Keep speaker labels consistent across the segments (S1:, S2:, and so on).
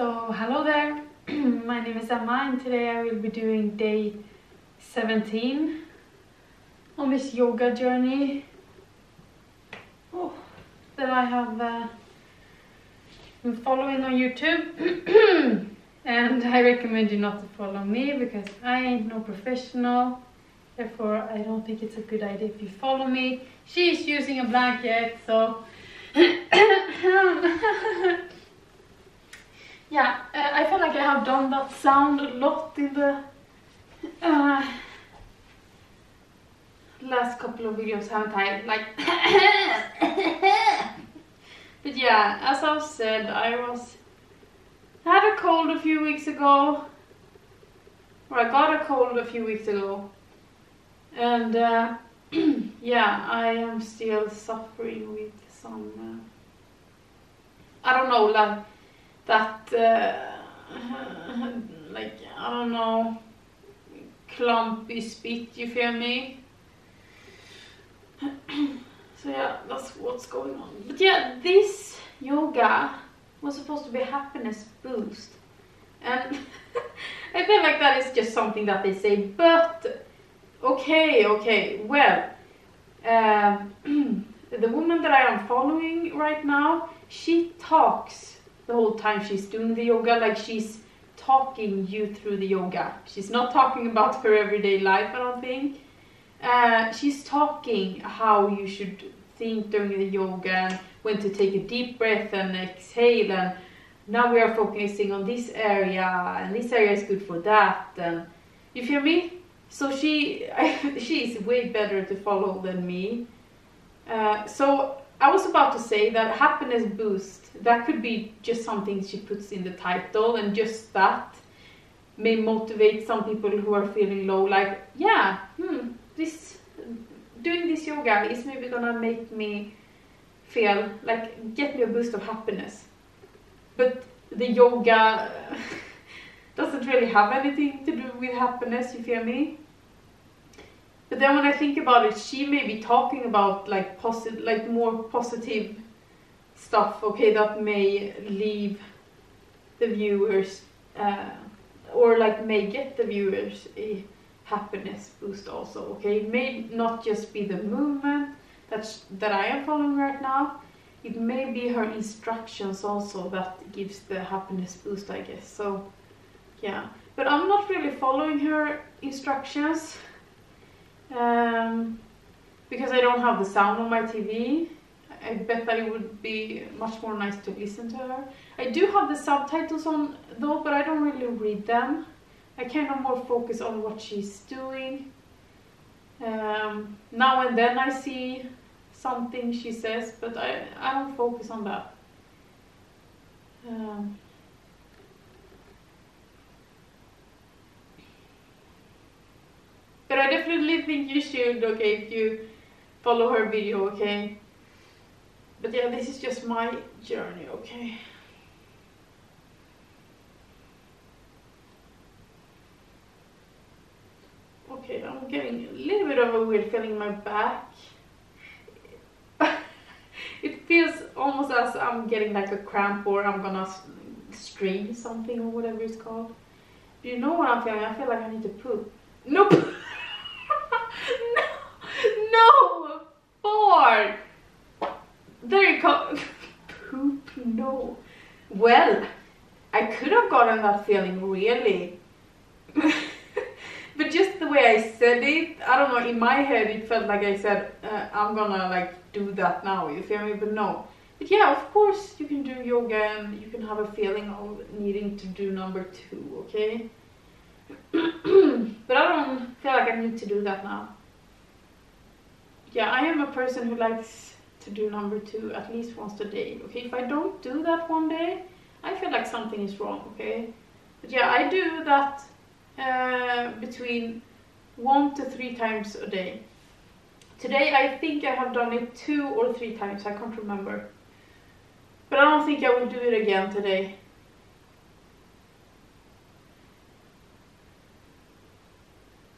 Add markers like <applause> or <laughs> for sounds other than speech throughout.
S1: So, hello there. <clears throat> My name is Emma, and today I will be doing day 17 on this yoga journey oh, that I have uh, been following on YouTube. <clears throat> and I recommend you not to follow me because I ain't no professional. Therefore, I don't think it's a good idea if you follow me. She's using a blanket, so. <clears throat> Yeah, uh, I feel like I have done that sound a lot in the uh, last couple of videos, haven't I? Like, <coughs> but yeah, as I've said, I was had a cold a few weeks ago, or I got a cold a few weeks ago, and uh, <clears throat> yeah, I am still suffering with some. Uh, I don't know, like that uh, <laughs> like I don't know. Clumpy spit you feel me? <clears throat> So yeah that's what's going on. But yeah this yoga was supposed to be happiness boost. And <laughs> I feel like that is just something that they say but okay okay well um, <clears throat> the woman that I am following right now she talks the whole time she's doing the yoga, like she's talking you through the yoga. She's not talking about her everyday life, I don't think. Uh, she's talking how you should think during the yoga and when to take a deep breath and exhale and now we are focusing on this area and this area is good for that and you feel me? So she <laughs> she is way better to follow than me. Uh, so I was about to say that happiness boost, that could be just something she puts in the title and just that may motivate some people who are feeling low like, yeah, hmm, this doing this yoga is maybe gonna make me feel like get me a boost of happiness. But the yoga <laughs> doesn't really have anything to do with happiness, you feel me? But then when I think about it, she may be talking about like positive, like more positive stuff. Okay, that may leave the viewers, uh, or like may get the viewers a happiness boost also. Okay, it may not just be the movement that's that I am following right now. It may be her instructions also that gives the happiness boost, I guess. So, yeah. But I'm not really following her instructions um, because I don't have the sound on my TV. I bet that it would be much more nice to listen to her. I do have the subtitles on though, but I don't really read them. I kind of more focus on what she's doing. Um, now and then I see something she says, but I, I don't focus on that. Um, But I definitely think you should, okay, if you follow her video, okay? But yeah, this is just my journey, okay? Okay, I'm getting a little bit of a weird feeling in my back. <laughs> it feels almost as I'm getting like a cramp or I'm gonna strain something or whatever it's called. Do you know what I'm feeling? I feel like I need to poop. Nope! <laughs> Four! There you go. Poop, no. Well, I could have gotten that feeling really. <laughs> but just the way I said it, I don't know, in my head it felt like I said, uh, I'm gonna like do that now, you feel me? But no. But yeah, of course you can do yoga and you can have a feeling of needing to do number two, okay? <clears throat> but I don't feel like I need to do that now yeah, I am a person who likes to do number two at least once a day. Okay, if I don't do that one day, I feel like something is wrong. Okay, but yeah, I do that uh, between one to three times a day. Today, I think I have done it two or three times. I can't remember, but I don't think I will do it again today.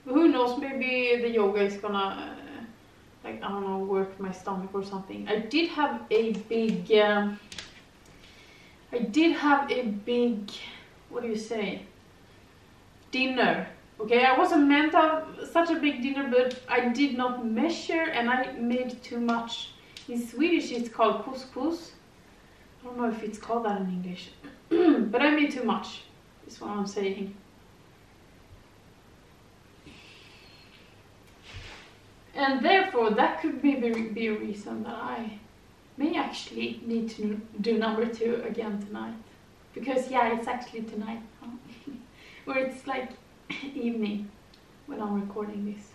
S1: who knows? Maybe the yoga is gonna like I don't know work my stomach or something. I did have a big um, I did have a big, what do you say, dinner. Okay, I wasn't meant to have such a big dinner, but I did not measure and I made too much. In Swedish it's called couscous. I don't know if it's called that in English, <clears throat> but I made too much, is what I'm saying. And therefore, that could be, be a reason that I may actually need to do number two again tonight. Because yeah, it's actually tonight <laughs> where it's like <coughs> evening when I'm recording this.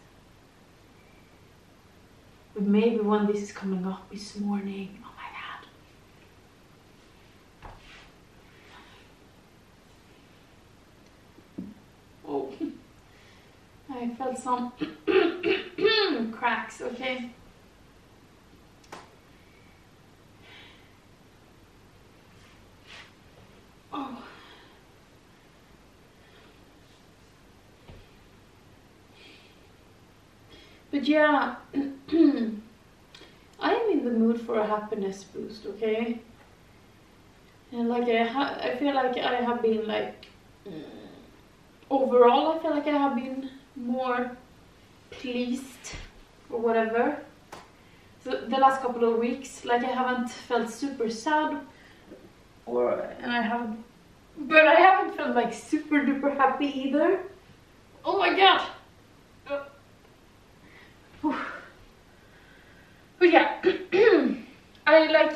S1: But maybe when this is coming up this morning, oh my god. Oh, <laughs> I felt some <coughs> cracks, okay? Oh. But yeah, <clears throat> I am in the mood for a happiness boost, okay? And like I, I feel like I have been like, mm, overall I feel like I have been more pleased or whatever. So the last couple of weeks, like I haven't felt super sad or and I haven't but I haven't felt like super duper happy either. Oh my god! Uh, but yeah, <clears throat> I like,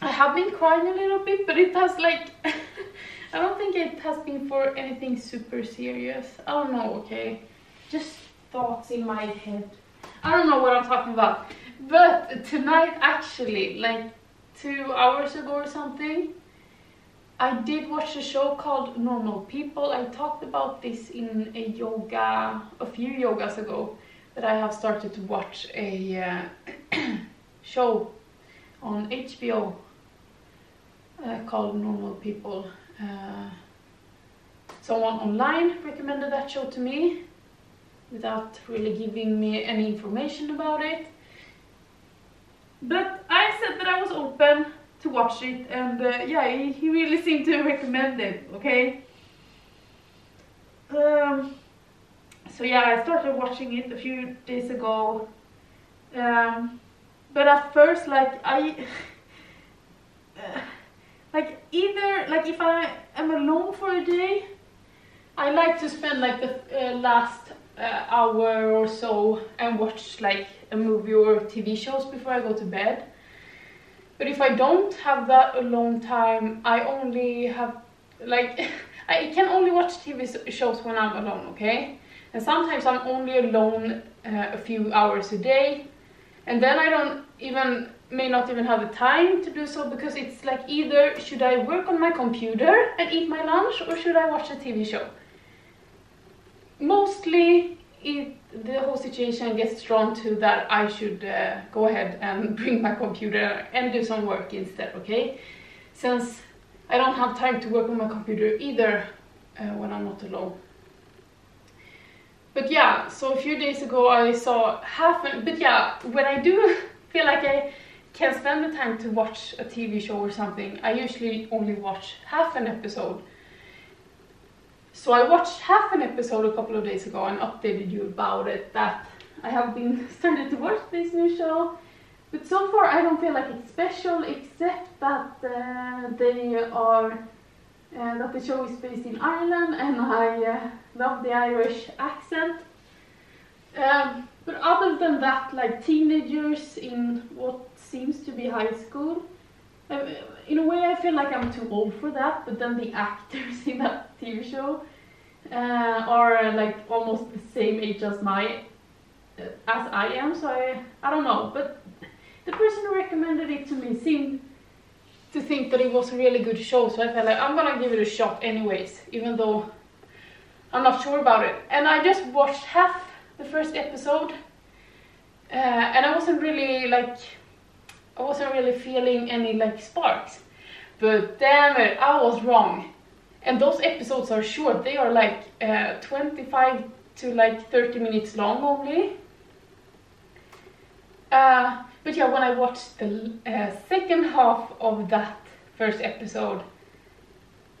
S1: I have been crying a little bit, but it has like, <laughs> I don't think it has been for anything super serious. I don't know, okay? Just thoughts in my head. I don't know what I'm talking about. But tonight actually, like two hours ago or something, I did watch a show called Normal People. I talked about this in a yoga, a few yogas ago, that I have started to watch a uh, <clears throat> show on HBO uh, called Normal People. Uh, someone online recommended that show to me without really giving me any information about it. But I said that I was open to watch it and uh, yeah he, really seemed to recommend it okay um, so yeah I started watching it a few days ago um, but at first like I <sighs> like either like if I am alone for a day I like to spend like the uh, last uh, hour or so and watch like a movie or TV shows before I go to bed but if I don't have that alone time, I only have, like, <laughs> I can only watch TV shows when I'm alone, okay? And sometimes I'm only alone uh, a few hours a day. And then I don't even, may not even have the time to do so because it's like either should I work on my computer and eat my lunch or should I watch a TV show? Mostly it, the whole situation gets drawn to that I should uh, go ahead and <laughs> bring my computer and do some work instead, okay? Since I don't have time to work on my computer either uh, when I'm not alone. But yeah, so a few days ago I saw half an, but yeah, when I do <laughs> feel like I can spend the time to watch a TV show or something, I usually only watch half an episode so I watched half an episode a couple of days ago and updated you about it that I have been <laughs> started to watch this new show. But so far I don't feel like it's special except that uh, they are uh, that the show is based in Ireland and I uh, love the Irish accent. Um, but other than that, like teenagers in what seems to be high school, uh, in a way I feel like I'm too old for that, but then the <laughs> actors in that TV show uh, are like almost the same age as my uh, as I am, so I, I don't know, but the person who recommended it to me seemed to think that it was a really good show, so I felt like I'm gonna give it a shot anyways, even though I'm not sure about it. And I just watched half the first episode, uh, and I wasn't really like, I wasn't really feeling any like sparks. But damn it, I was wrong. And those episodes are short, they are like uh, 25 to like 30 minutes long only. Uh, but yeah, when I watched the uh, second half of that first episode, <laughs>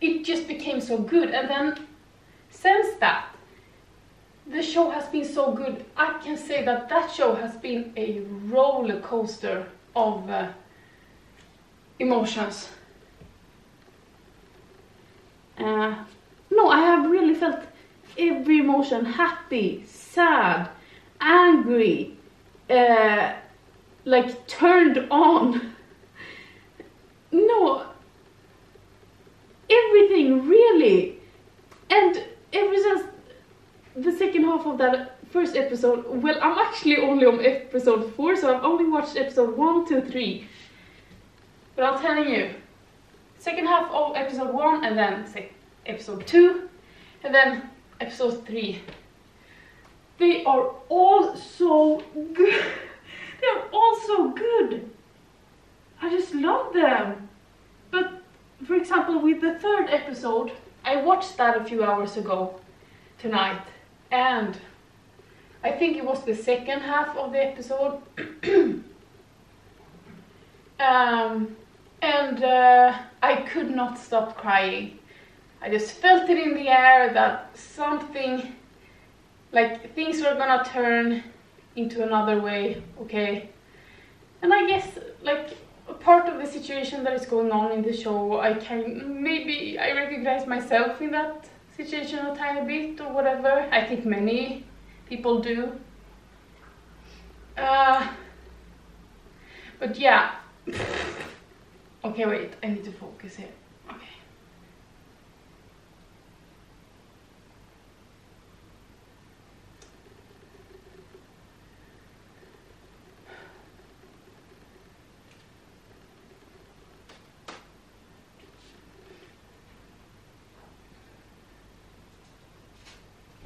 S1: it just became so good. And then since that, the show has been so good. I can say that that show has been a roller coaster of uh, emotions. Uh, no, I have really felt every emotion happy, sad, angry, uh, like turned on. No, everything really. And ever since the second half of that first episode, well, I'm actually only on episode 4, so I've only watched episode 1, 2, 3. But I'm telling you, second half of episode 1 and then say episode 2 and then episode 3. They are all so good. <laughs> they are all so good. I just love them. But for example, with the third episode, I watched that a few hours ago tonight and I think it was the second half of the episode. <clears throat> um, and uh, I could not stop crying. I just felt it in the air that something, like things were gonna turn into another way, okay? And I guess, like, a part of the situation that is going on in the show, I can, maybe I recognize myself in that situation a tiny bit or whatever. I think many people do. Uh, but yeah. Okay, wait, I need to focus here. Okay.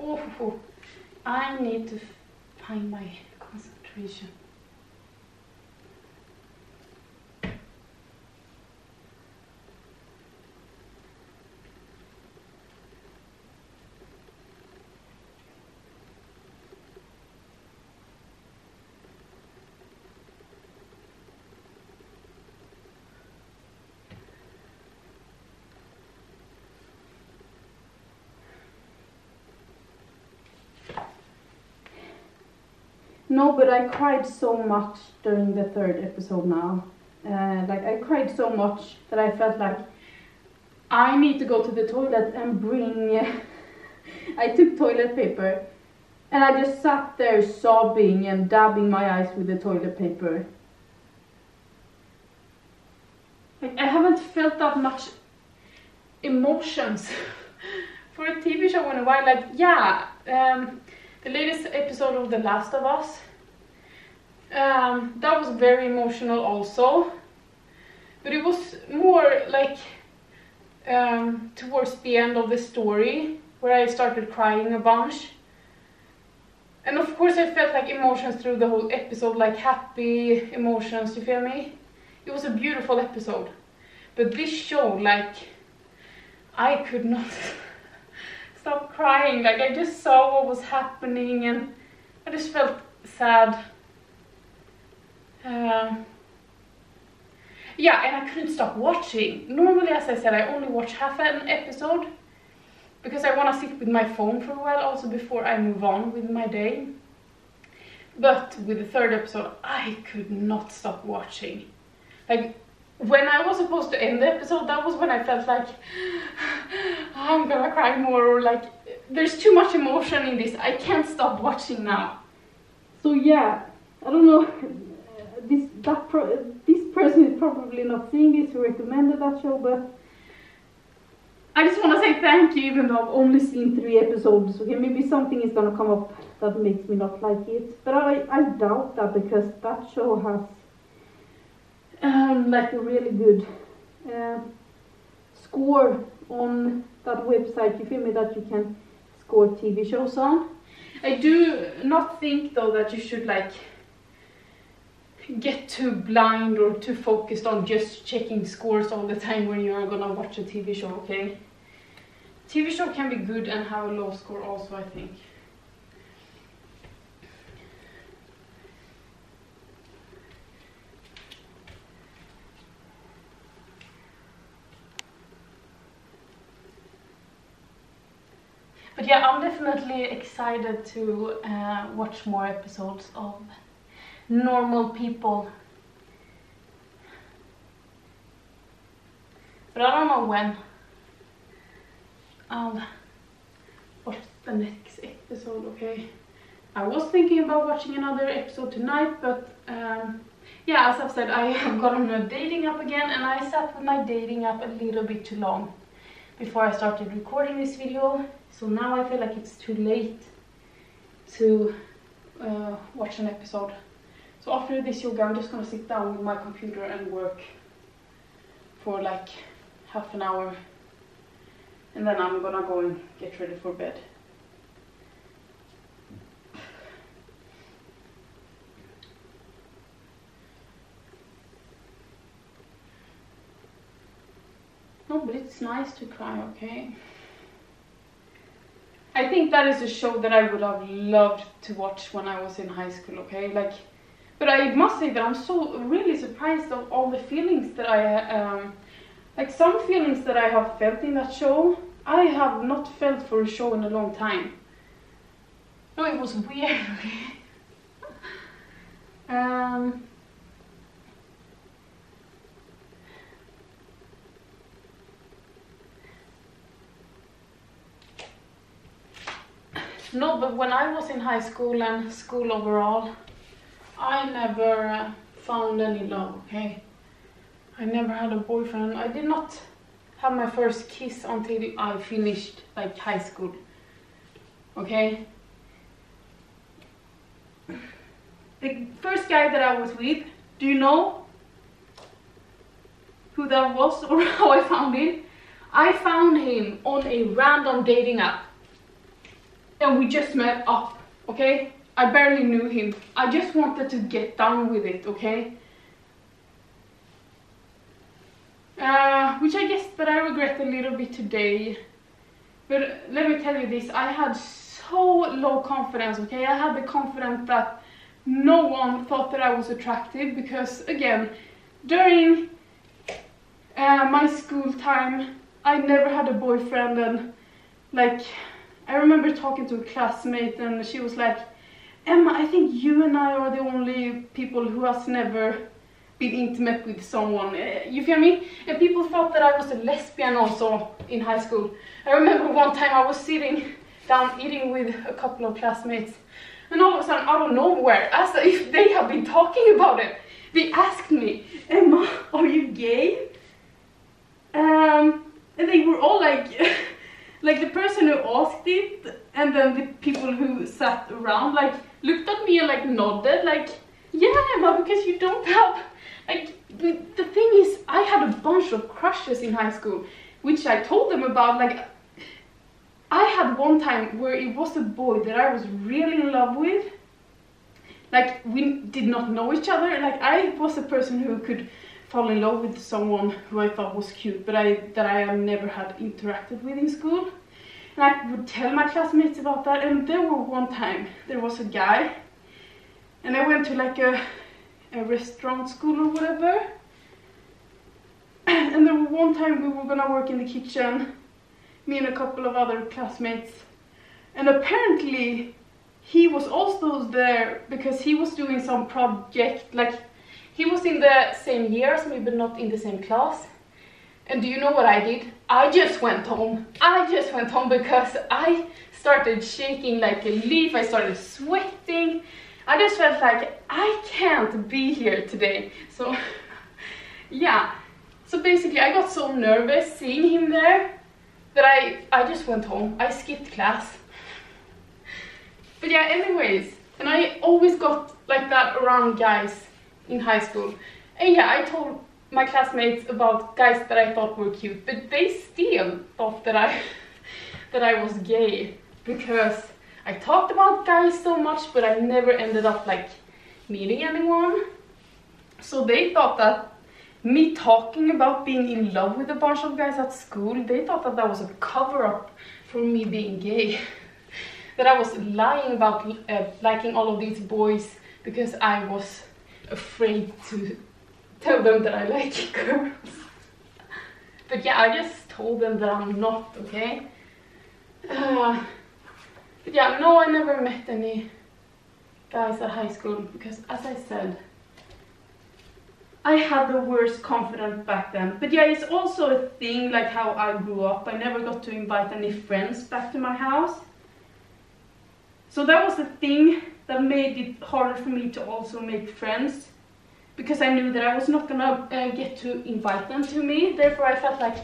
S1: Oh, I need to find my concentration. No, but I cried so much during the third episode now. Uh, like I cried so much that I felt like I need to go to the toilet and bring. <laughs> I took toilet paper and I just sat there sobbing and dabbing my eyes with the toilet paper. Like I haven't felt that much emotions <laughs> for a TV show in a while. Like yeah, um, the latest episode of The Last of Us. Um, that was very emotional also, but it was more like um, towards the end of the story where I started crying a bunch. And of course I felt like emotions through the whole episode, like happy emotions, you feel me? It was a beautiful episode. But this show, like, I could not <laughs> stop crying. Like I just saw what was happening and I just felt sad. Um, yeah, and I couldn't stop watching. Normally, as I said, I only watch half an episode because I want to sit with my phone for a while also before I move on with my day. But with the third episode, I could not stop watching. Like, when I was supposed to end the episode, that was when I felt like <sighs> I'm gonna cry more or like there's too much emotion in this. I can't stop watching now. So yeah, I don't know. <laughs> That this person is probably not seeing this who recommended that show, but I just want to say thank you, even though I've only seen three episodes. Okay, maybe something is gonna come up that makes me not like it, but I I doubt that because that show has um, like a really good uh, score on that website. You feel me that you can score TV shows on. I do not think though that you should like get too blind or too focused on just checking scores all the time when you're gonna watch a TV show, okay? TV show can be good and have a low score also, I think. But yeah, I'm definitely excited to uh, watch more episodes of normal people. But I don't know when. I'll watch the next episode, okay? I was thinking about watching another episode tonight, but um, yeah, as I've said, I <laughs> have gotten a dating app again and I sat with my dating app a little bit too long before I started recording this video. So now I feel like it's too late to uh, watch an episode. So after this yoga, I'm just gonna sit down with my computer and work for like half an hour. And then I'm gonna go and get ready for bed. No, but it's nice to cry, okay? I think that is a show that I would have loved to watch when I was in high school, okay? Like, but I must say that I'm so really surprised of all the feelings that I, um, like some feelings that I have felt in that show, I have not felt for a show in a long time. No, it was weird, <laughs> um, No, but when I was in high school and school overall, I never found any love, okay? I never had a boyfriend. I did not have my first kiss until I finished like high school. Okay? The first guy that I was with, do you know who that was <laughs> or how I found him? I found him on a random dating app and we just met up, okay? I barely knew him. I just wanted to get down with it, okay? Uh, which I guess that I regret a little bit today. But let me tell you this, I had so low confidence, okay? I had the confidence that no one thought that I was attractive because, again, during uh, my school time, I never had a boyfriend and, like, I remember talking to a classmate and she was like, Emma, I think you and I are the only people who has never been intimate with someone. Uh, you feel me? And people thought that I was a lesbian also in high school. I remember one time I was sitting down eating with a couple of classmates and all of a sudden out of nowhere, as if they have been talking about it, they asked me, Emma, are you gay? Um, and they were all like, <laughs> like the person who asked it and then the people who sat around like looked at me and like nodded like yeah but because you don't have like the, the thing is I had a bunch of crushes in high school which I told them about like I had one time where it was a boy that I was really in love with like we did not know each other like I was a person who could fall in love with someone who I thought was cute, but I that I have never had interacted with in school. And I would tell my classmates about that, and there were one time there was a guy, and I went to like a a restaurant school or whatever. <clears throat> And there was one time we were gonna work in the kitchen, me and a couple of other classmates, and apparently he was also there because he was doing some project like he was in the same year as me, not in the same class. And do you know what I did? I just went home. I just went home because I started shaking like a leaf. I started sweating. I just felt like I can't be here today. So <laughs> yeah. So basically I got so nervous seeing him there that I, I just went home. I skipped class. But yeah, anyways. And I always got like that around guys in high school. And yeah, I told my classmates about guys that I thought were cute, but they still thought that I <laughs> that I was gay because I talked about guys so much, but I never ended up like meeting anyone. So they thought that me talking about being in love with a bunch of guys at school, they thought that that was a cover-up for me being gay. <laughs> that I was lying about uh, liking all of these boys because I was afraid to tell them that I like <laughs> girls. But yeah, I just told them that I'm not, okay? Uh, But yeah, no, I never met any guys at high school because, as I said, I had the worst confidence back then. But yeah, it's also a thing like how I grew up. I never got to invite any friends back to my house. So that was the thing that made it harder for me to also make friends because I knew that I was not gonna uh, get to invite them to me. Therefore, I felt like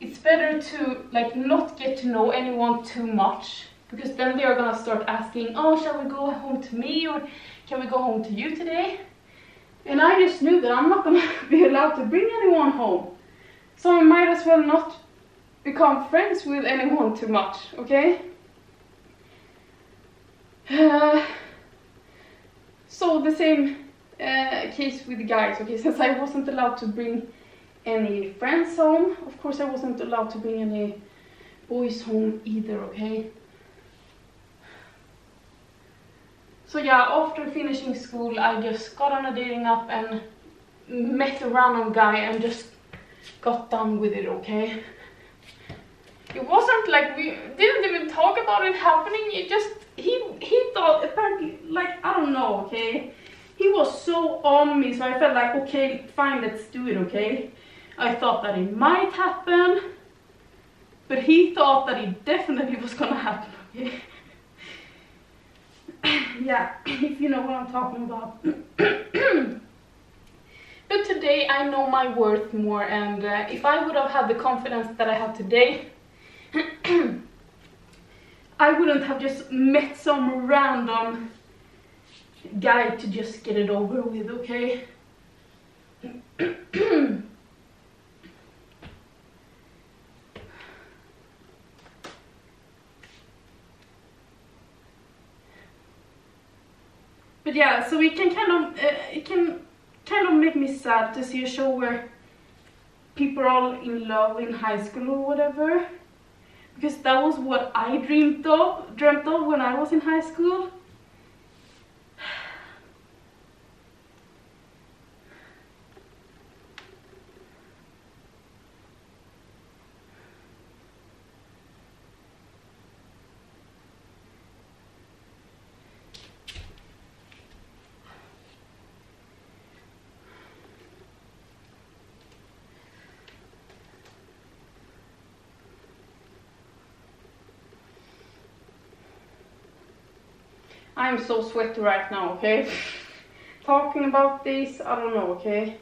S1: it's better to like not get to know anyone too much because then they are gonna start asking, oh, shall we go home to me or can we go home to you today? And I just knew that I'm not gonna <laughs> be allowed to bring anyone home. So I might as well not become friends with anyone too much, okay? Uh, <sighs> so the same uh, case with the guys, okay? Since I wasn't allowed to bring any friends home, of course I wasn't allowed to bring any boys home either, okay? So yeah, after finishing school, I just got on a dating app and met a random guy and just got done with it, okay? It wasn't like we didn't even talk about it happening. It just he he thought apparently like I don't know, okay? He was so on me, so I felt like okay, fine, let's do it, okay? I thought that it might happen, but he thought that it definitely was gonna happen, okay? <coughs> yeah, <coughs> if you know what I'm talking about. <coughs> but today I know my worth more and uh, if I would have had the confidence that I have today, I wouldn't have just met some random guy to just get it over with, okay? but yeah, so it can kind of uh, it can kind of make me sad to see a show where people are all in love in high school or whatever, because that was what I dreamed of dreamt of when I was in high school. I'm so sweaty right now, okay? <laughs> Talking about this, I don't know, okay?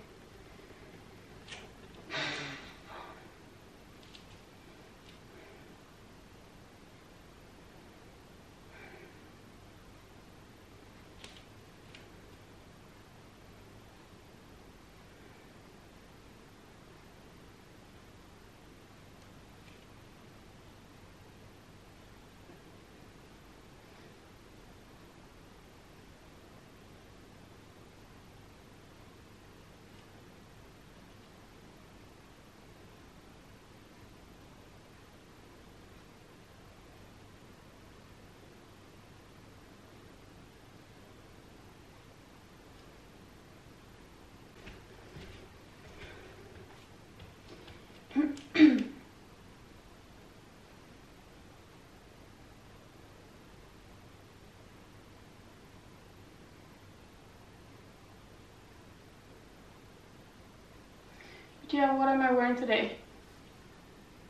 S1: Yeah, what am I wearing today?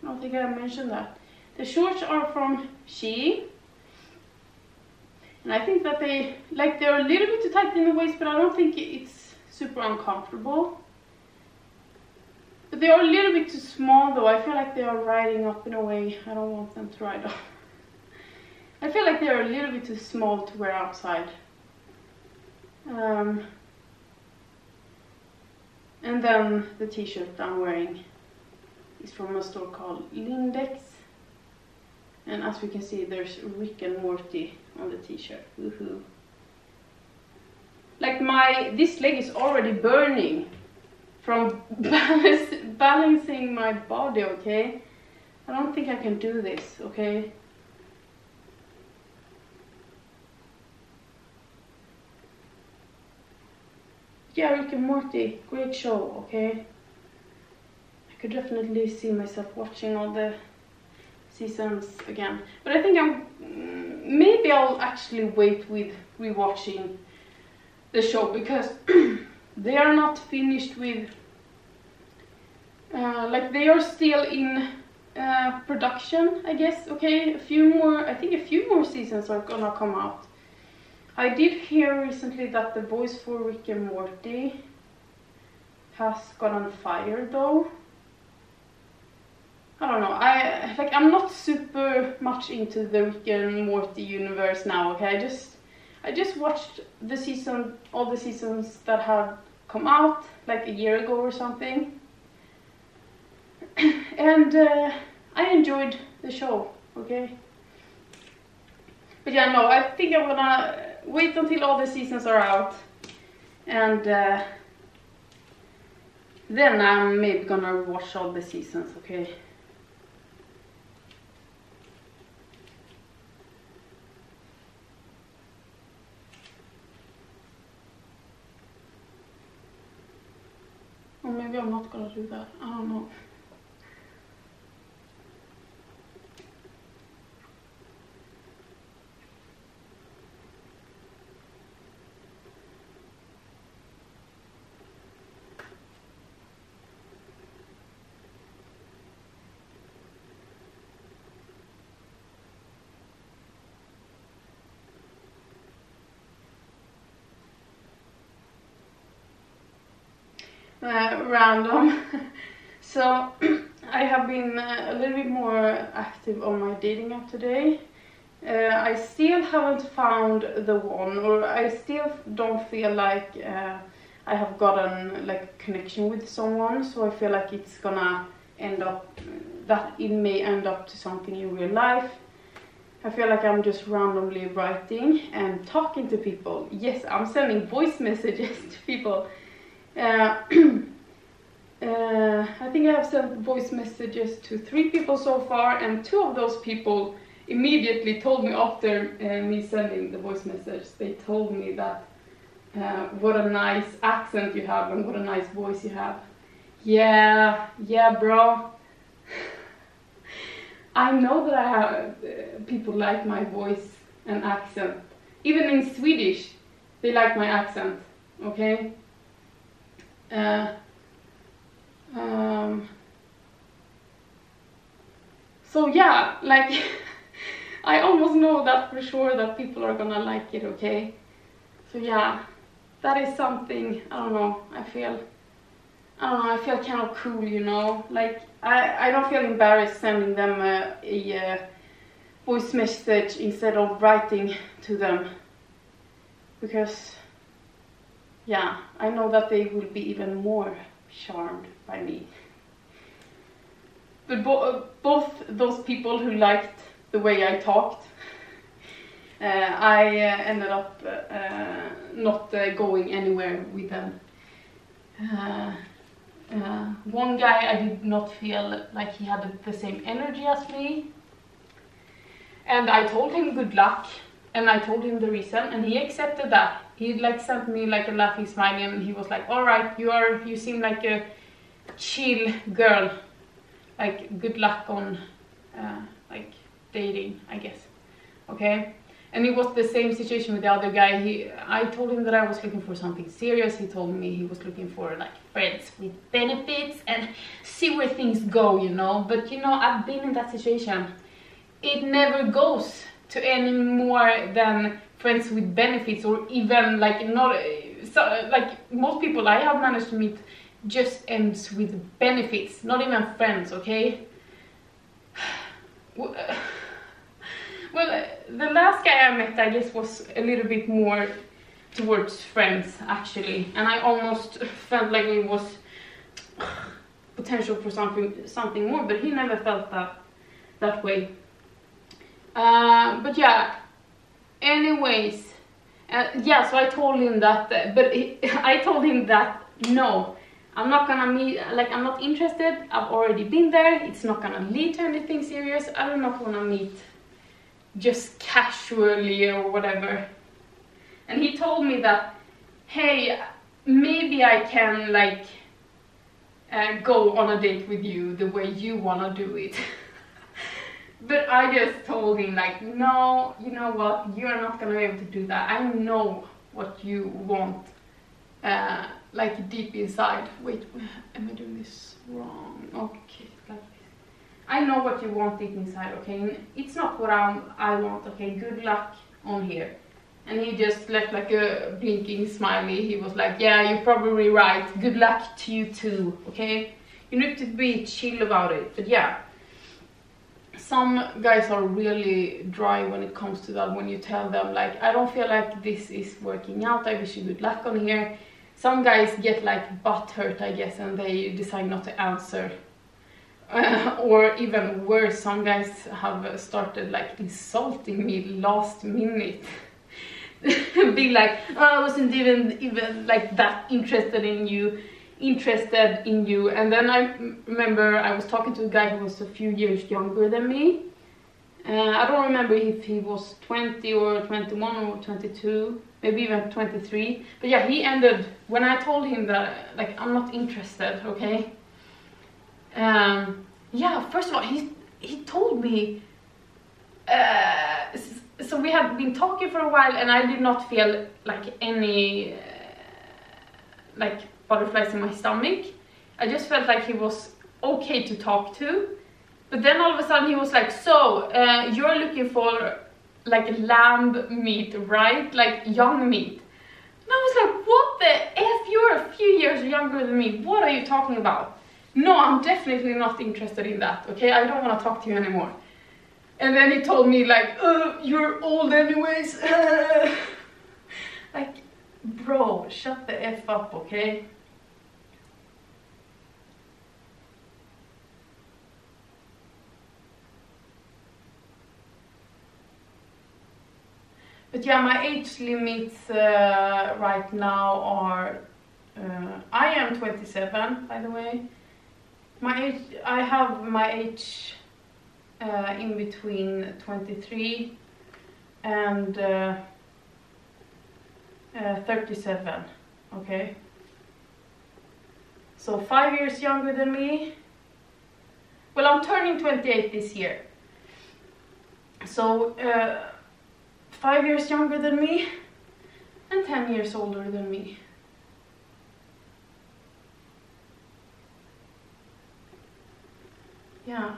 S1: I don't think I mentioned that. The shorts are from Shein. And I think that they, like they're a little bit too tight in the waist, but I don't think it's super uncomfortable. But they are a little bit too small though. I feel like they are riding up in a way I don't want them to ride <laughs> up. I feel like they're a little bit too small to wear outside. Um, and then the t-shirt I'm wearing is from a store called Lindex. And as we can see, there's Rick and Morty on the t-shirt. Woohoo. Like my, this leg is already burning from <laughs> balance, balancing my body, okay? I don't think I can do this, okay? Yeah, Rick and Morty, great show, okay? I could definitely see myself watching all the seasons again. But I think I'm, mm,
S2: maybe I'll actually wait with rewatching the show because <clears throat> they are not finished with uh, like they are still in uh, production I guess okay a few more I think a few more seasons are gonna come out I did hear recently that the voice for Rick and Morty has gone on fire though I don't know. I like I'm not super much into the Rick and Morty universe now. Okay, I just I just watched the season, all the seasons that have come out like a year ago or something, <clears throat> and uh, I enjoyed the show. Okay. But yeah, no, I think I'm gonna wait until all the seasons are out, and uh, then I'm maybe gonna watch all the seasons. Okay. Or maybe I'm not gonna do that. I don't know. Random. <laughs> so <clears throat> I have been uh, a little bit more active on my dating app today. Uh, I still haven't found the one, or I still don't feel like uh, I have gotten like a connection with someone. So I feel like it's gonna end up that it may end up to something in real life. I feel like I'm just randomly writing and talking to people. Yes, I'm sending voice messages <laughs> to people uh, <clears throat> uh, I think I have sent voice messages to three people so far and two of those people immediately told me after uh, me sending the voice message, they told me that uh, what a nice accent you have and what a nice voice you have. Yeah, yeah bro. <sighs> I know that I have uh, people like my voice and accent. Even in Swedish, they like my accent, okay? Um, so yeah, like <laughs> I almost know that for sure that people are gonna like it, okay? So yeah, that is something, I don't know, I feel, I don't know, I feel kind of cool, you know? Like, I, I don't feel embarrassed sending them a, a voice message instead of writing to them. Because yeah, I know that they will be even more charmed by me. But bo uh, both those people who liked the way I talked, uh, I uh, ended up uh, not uh, going anywhere with them. Uh, one guy I did not feel like he had the same energy as me. And I told him good luck and I told him the reason and he accepted that. He like sent me like a laughing smiley and he was like, all right, you are, you seem like a chill girl. Like good luck on uh, like dating, I guess. Okay. And it was the same situation with the other guy. He, I told him that I was looking for something serious. He told me he was looking for like friends with benefits and see where things go, you know. But you know, I've been in that situation. It never goes to any more than friends with benefits or even like not uh, so, uh, like most people I have managed to meet just ends with benefits not even friends okay? <sighs> Well <sighs> uh, the last guy I met I guess was a little bit more towards friends actually. And I almost <laughs> felt like it was <sighs> potential for something something more but he never felt that that way. Uh, but yeah, anyways, uh, yeah, so I told him that, uh, but he, <laughs> I told him that no, I'm not gonna meet, like I'm not interested, I've already been there, it's not gonna lead to anything serious, I do not wanna meet just casually or whatever. And he told me that, hey, maybe I can like uh, go on a date with you the way you wanna do it. <laughs> but I just told him like, no, you know what, you are not gonna be able to do that. I know what you want, uh, like deep inside. Wait, am I doing this wrong? Okay, like this. I know what you want deep inside, okay? It's not what I'm, I want, okay? Good luck on here. And he just left like a blinking smiley. He was like, yeah, you're probably right. Good luck to you too, okay? You need to be chill about it. But yeah, some guys are really dry when it comes to that when you tell them like i don't feel like this is working out. I wish you good luck on here. Some guys get like butt hurt i guess and they decide not to answer. Uh, <laughs> or even worse some guys have started like insulting me last minute. <laughs> Be like oh, i wasn't even even like that interested in you interested in you. And then I remember I was talking to a guy who was a few years younger than me. Uh, I don't remember if he was 20 or 21 or 22 maybe even 23 but yeah he ended when I told him that like I'm not interested okay? Um, yeah first of all he he told me uh, so we had been talking for a while and I did not feel like any uh, like butterflies in my stomach. I just felt like he was okay to talk to. But then all of a sudden he was like, so, uh, you're looking for like lamb meat, right? Like young meat. And I was like, what the F? You're a few years younger than me. What are you talking about? No, I'm definitely not interested in that, okay? I don't want to talk to you anymore. And then he told me like, uh, you're old anyways. <laughs> like, bro, shut the F up, okay? But yeah, my age limits uh, right now are, uh, I am 27 by the way. My age, I have my age uh, in between 23 and uh, uh, 37, okay? So five years younger than me. Well, I'm turning 28 this year. So, uh, five years younger than me and 10 years older than me. Yeah.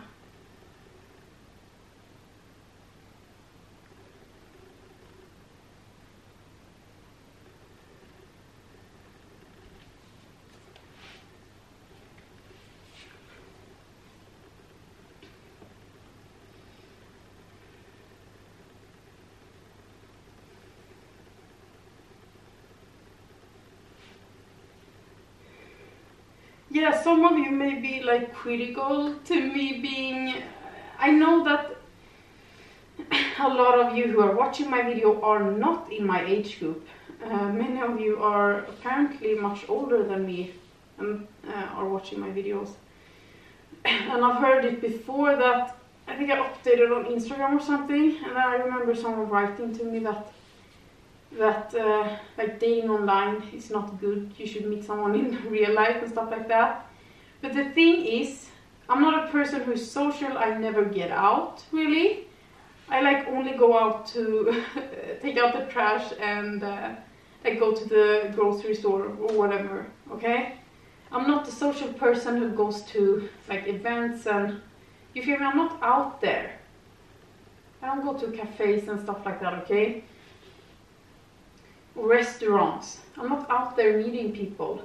S2: Yeah, some of you may be like critical to me being. I know that a lot of you who are watching my video are not in my age group. Uh, many of you are apparently much older than me and uh, are watching my videos. And I've heard it before that I think I updated on Instagram or something, and I remember someone writing to me that that uh, like dating online is not good. You should meet someone in <laughs> real life and stuff like that. But the thing is, I'm not a person who's social. I never get out really. I like only go out to <laughs> take out the trash and uh, like go to the grocery store or whatever. Okay. I'm not the social person who goes to like events and you feel me? I'm not out there. I don't go to cafes and stuff like that. Okay restaurants. I'm not out there meeting people.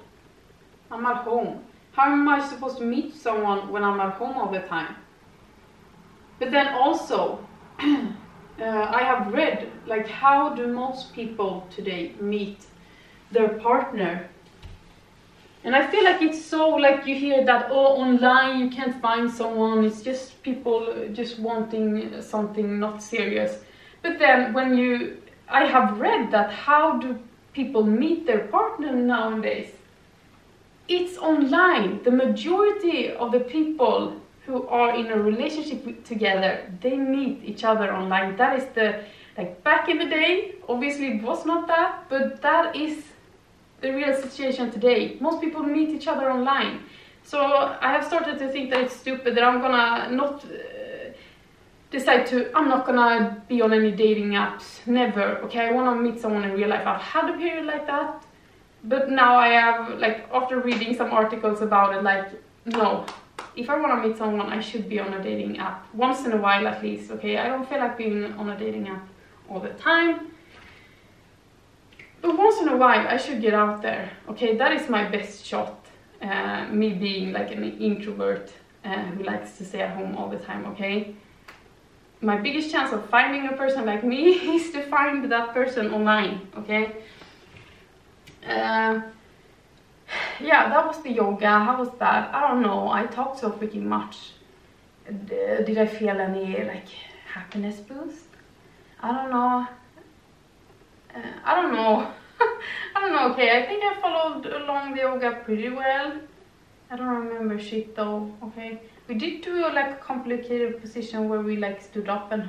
S2: I'm at home. How am I supposed to meet someone when I'm at home all the time? But then also, <clears throat> uh, I have read like how do most people today meet their partner? And I feel like it's so like you hear that oh online you can't find someone. It's just people just wanting something not serious. But then when you I have read that how do people meet their partner nowadays? It's online. The majority of the people who are in a relationship together, they meet each other online. That is the, like back in the day, obviously it was not that, but that is the real situation today. Most people meet each other online. So I have started to think that it's stupid that I'm gonna not decide to, I'm not gonna be on any dating apps, never, okay? I wanna meet someone in real life. I've had a period like that, but now I have, like, after reading some articles about it, like, no. If I wanna meet someone, I should be on a dating app, once in a while at least, okay? I don't feel like being on a dating app all the time. But once in a while, I should get out there, okay? That is my best shot. Uh, me being like an introvert uh, who likes to stay at home all the time, okay? My biggest chance of finding a person like me <laughs> is to find that person online, okay? Uh, yeah, that was the yoga. How was that? I don't know. I talked so freaking much. Did I feel any like happiness boost? I don't know. Uh, I don't know. <laughs> I don't know. Okay, I think I followed along the yoga pretty well. I don't remember shit though. Okay, we did do a like complicated position where we like stood up and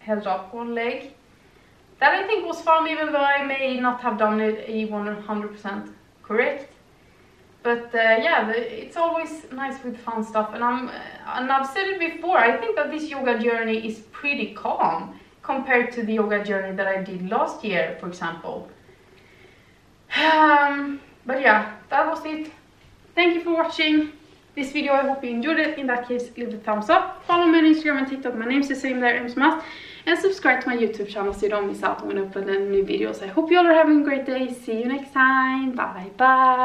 S2: held up one leg. That I think was fun, even though I may not have done it even 100% correct. But uh, yeah, it's always nice with fun stuff, and I'm uh, and I've said it before. I think that this yoga journey is pretty calm compared to the yoga journey that I did last year, for example. Um, but yeah, that was it. Thank you for watching this video. I hope you enjoyed it. In that case, leave a thumbs up. Follow me on Instagram and TikTok. My name's the same there, Emsammast. And subscribe to my YouTube channel so you don't miss out when I upload new videos. I hope you all are having a great day. See you next time. Bye bye.